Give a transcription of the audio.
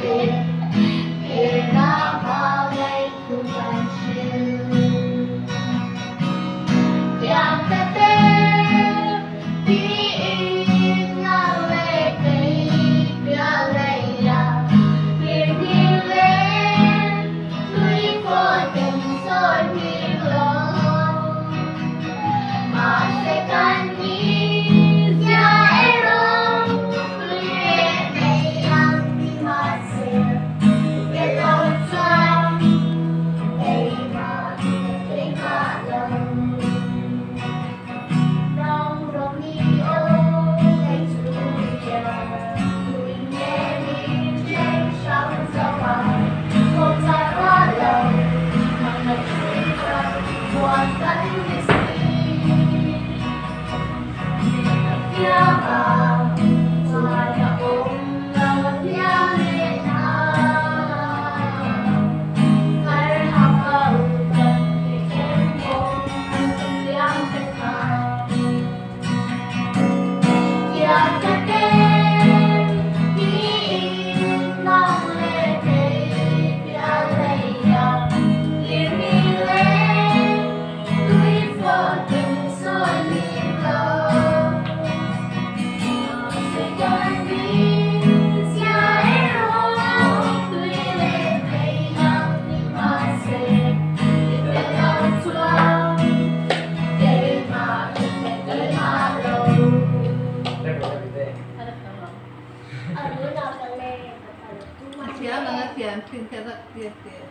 Amém. Yeah, pengertian pengertian pengertian